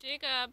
Jacob.